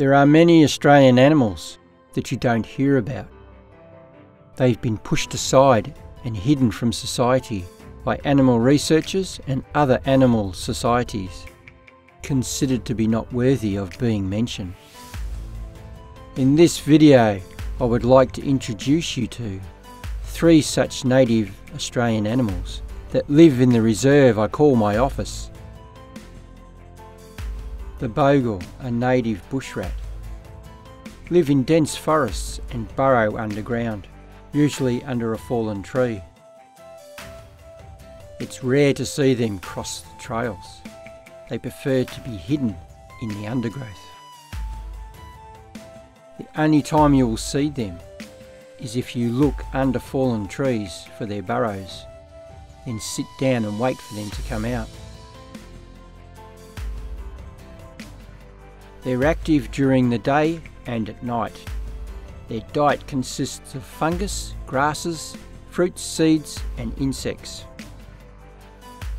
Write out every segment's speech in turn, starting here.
There are many Australian animals that you don't hear about. They've been pushed aside and hidden from society by animal researchers and other animal societies, considered to be not worthy of being mentioned. In this video, I would like to introduce you to three such native Australian animals that live in the reserve I call my office. The bogul, a native bush rat, live in dense forests and burrow underground, usually under a fallen tree. It's rare to see them cross the trails. They prefer to be hidden in the undergrowth. The only time you will see them is if you look under fallen trees for their burrows, then sit down and wait for them to come out. They're active during the day and at night. Their diet consists of fungus, grasses, fruits, seeds and insects.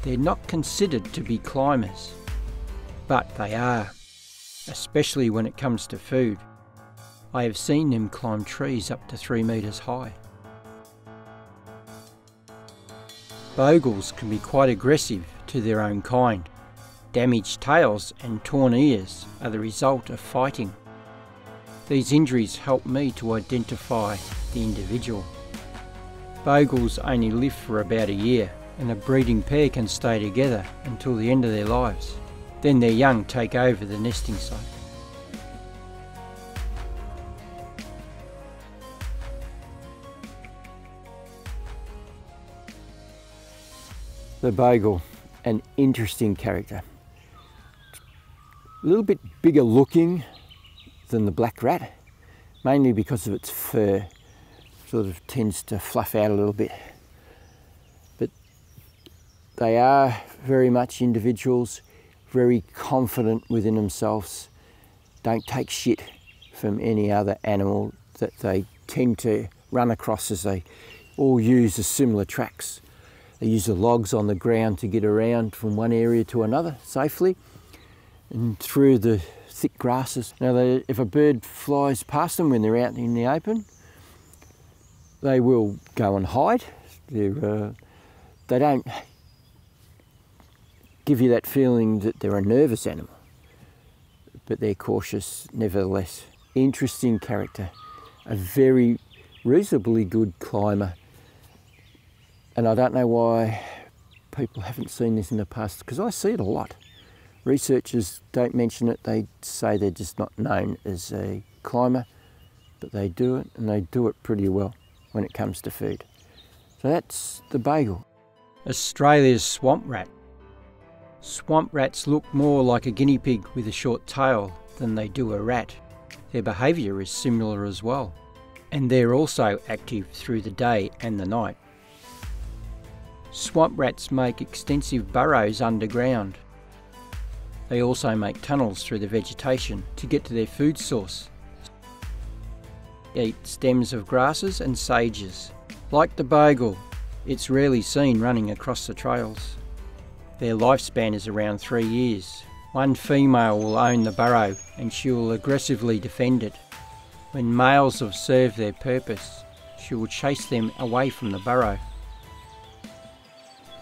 They're not considered to be climbers, but they are, especially when it comes to food. I have seen them climb trees up to 3 metres high. Boguls can be quite aggressive to their own kind. Damaged tails and torn ears are the result of fighting. These injuries help me to identify the individual. Boguls only live for about a year and a breeding pair can stay together until the end of their lives. Then their young take over the nesting site. The bogul, an interesting character. A little bit bigger looking than the black rat, mainly because of its fur. Sort of tends to fluff out a little bit. But they are very much individuals, very confident within themselves, don't take shit from any other animal that they tend to run across as they all use the similar tracks. They use the logs on the ground to get around from one area to another safely and through the thick grasses. Now, they, if a bird flies past them when they're out in the open, they will go and hide. Uh, they don't give you that feeling that they're a nervous animal, but they're cautious nevertheless. Interesting character, a very reasonably good climber, and I don't know why people haven't seen this in the past because I see it a lot. Researchers don't mention it, they say they're just not known as a climber, but they do it and they do it pretty well when it comes to food. So that's the bogul. Australia's swamp rat Swamp rats look more like a guinea pig with a short tail than they do a rat. Their behaviour is similar as well, and they're also active through the day and the night. Swamp rats make extensive burrows underground. They also make tunnels through the vegetation to get to their food source. They eat stems of grasses and sages. Like the bogul, it's rarely seen running across the trails. Their lifespan is around three years. One female will own the burrow and she will aggressively defend it. When males have served their purpose, she will chase them away from the burrow.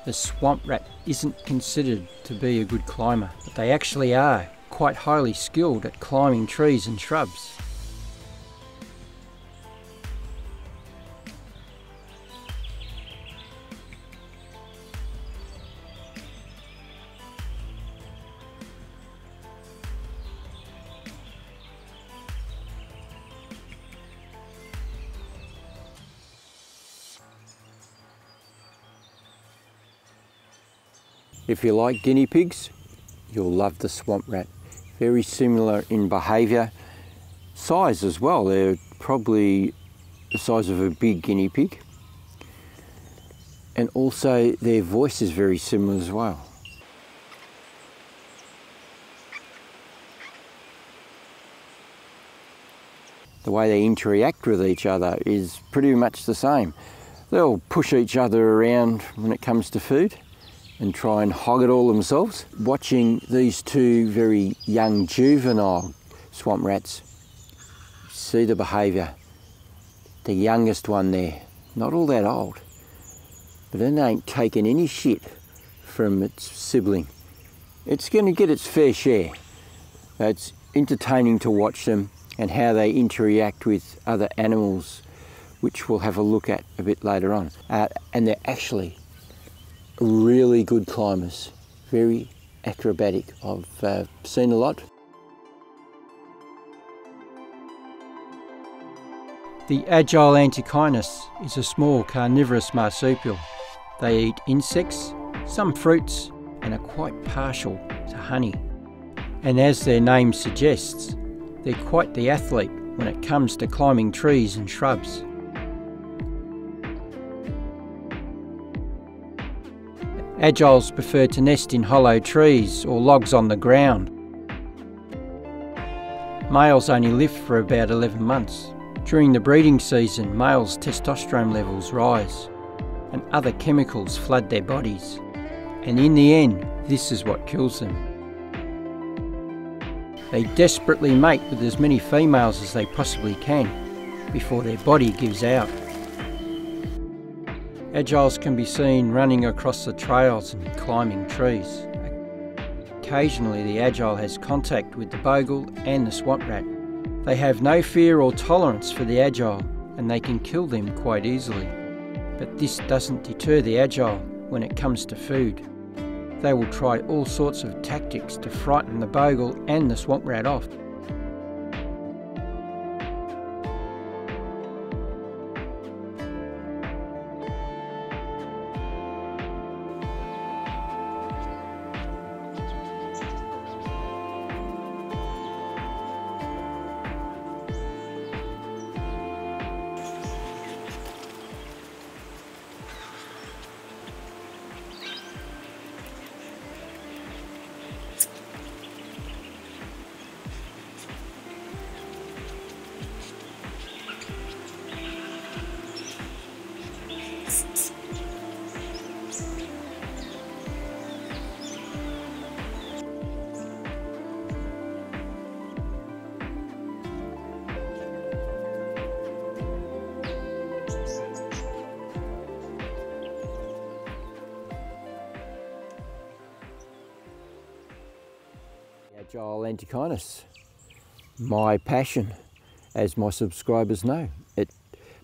The swamp rat isn't considered to be a good climber, but they actually are quite highly skilled at climbing trees and shrubs. If you like guinea pigs, you'll love the swamp rat. Very similar in behaviour, size as well. They're probably the size of a big guinea pig. And also their voice is very similar as well. The way they interact with each other is pretty much the same. They'll push each other around when it comes to food and try and hog it all themselves. Watching these two very young juvenile swamp rats. See the behaviour. The youngest one there, not all that old, but it ain't taking any shit from its sibling. It's going to get its fair share. It's entertaining to watch them and how they interact with other animals, which we'll have a look at a bit later on. Uh, and they're actually really good climbers, very acrobatic. I've uh, seen a lot. The agile antechinus is a small carnivorous marsupial. They eat insects, some fruits, and are quite partial to honey. And as their name suggests, they're quite the athlete when it comes to climbing trees and shrubs. Agiles prefer to nest in hollow trees or logs on the ground. Males only live for about 11 months. During the breeding season, males' testosterone levels rise and other chemicals flood their bodies. And in the end, this is what kills them. They desperately mate with as many females as they possibly can before their body gives out. Agiles can be seen running across the trails and climbing trees. Occasionally the agile has contact with the bogul and the swamp rat. They have no fear or tolerance for the agile and they can kill them quite easily. But this doesn't deter the agile when it comes to food. They will try all sorts of tactics to frighten the bogul and the swamp rat off. Agile Antechinus, my passion, as my subscribers know. It,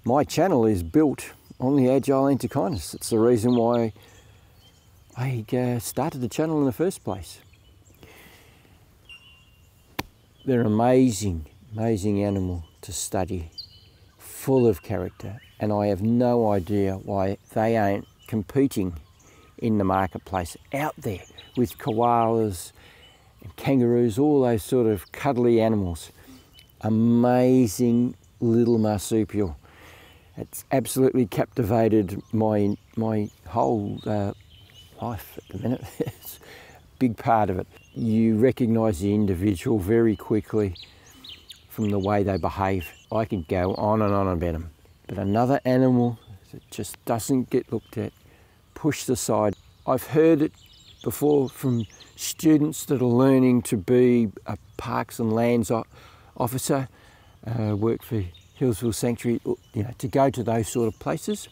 my channel is built on the Agile Antechinus. It's the reason why I uh, started the channel in the first place. They're amazing, amazing animal to study, full of character, and I have no idea why they ain't competing in the marketplace out there with koalas, and kangaroos, all those sort of cuddly animals. Amazing little marsupial. It's absolutely captivated my my whole uh, life at the minute. it's a big part of it. You recognise the individual very quickly from the way they behave. I can go on and on about them. But another animal that just doesn't get looked at, pushed aside. I've heard it before from students that are learning to be a parks and lands officer, uh, work for Healesville Sanctuary, you know, to go to those sort of places.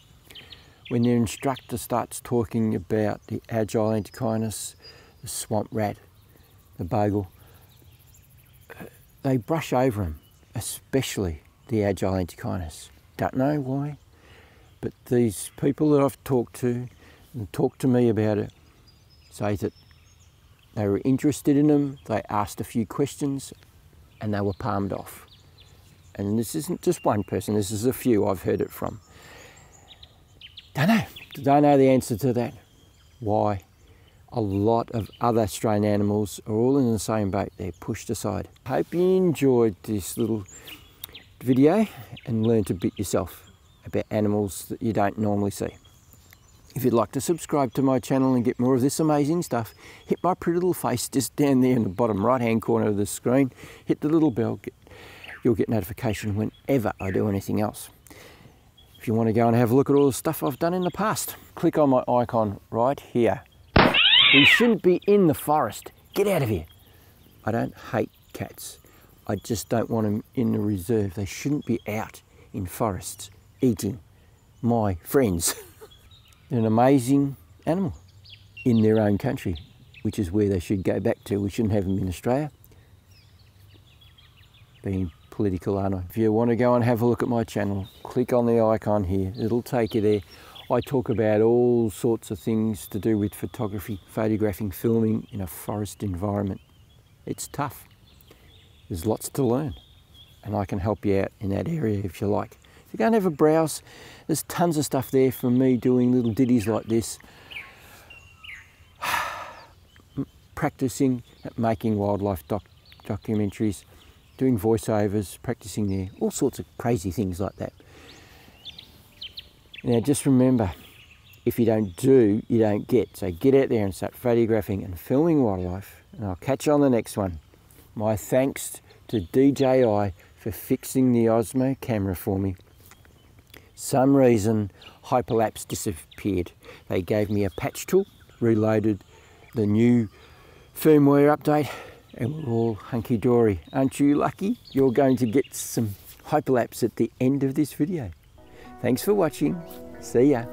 When their instructor starts talking about the agile antechinus, the swamp rat, the bogul, they brush over them, especially the agile antechinus. Don't know why, but these people that I've talked to and talked to me about it say that they were interested in them, they asked a few questions, and they were palmed off. And this isn't just one person, this is a few I've heard it from. Don't know, don't know the answer to that. Why? A lot of other Australian animals are all in the same boat, they're pushed aside. Hope you enjoyed this little video and learned a bit yourself about animals that you don't normally see. If you'd like to subscribe to my channel and get more of this amazing stuff, hit my pretty little face just down there in the bottom right hand corner of the screen. Hit the little bell. You'll get notification whenever I do anything else. If you want to go and have a look at all the stuff I've done in the past, click on my icon right here. We shouldn't be in the forest. Get out of here. I don't hate cats. I just don't want them in the reserve. They shouldn't be out in forests eating my friends. An amazing animal in their own country, which is where they should go back to. We shouldn't have them in Australia. Being political, aren't I? If you want to go and have a look at my channel, click on the icon here. It'll take you there. I talk about all sorts of things to do with photography, photographing, filming in a forest environment. It's tough. There's lots to learn and I can help you out in that area if you like. You go and have a browse, there's tons of stuff there from me doing little ditties like this. Practicing at making wildlife doc documentaries, doing voiceovers, practicing there, all sorts of crazy things like that. Now just remember, if you don't do, you don't get. So get out there and start photographing and filming wildlife. And I'll catch you on the next one. My thanks to DJI for fixing the Osmo camera for me. Some reason hyperlapse disappeared. They gave me a patch tool, reloaded the new firmware update, and we're all hunky dory. Aren't you lucky? You're going to get some hyperlapse at the end of this video. Thanks for watching. See ya.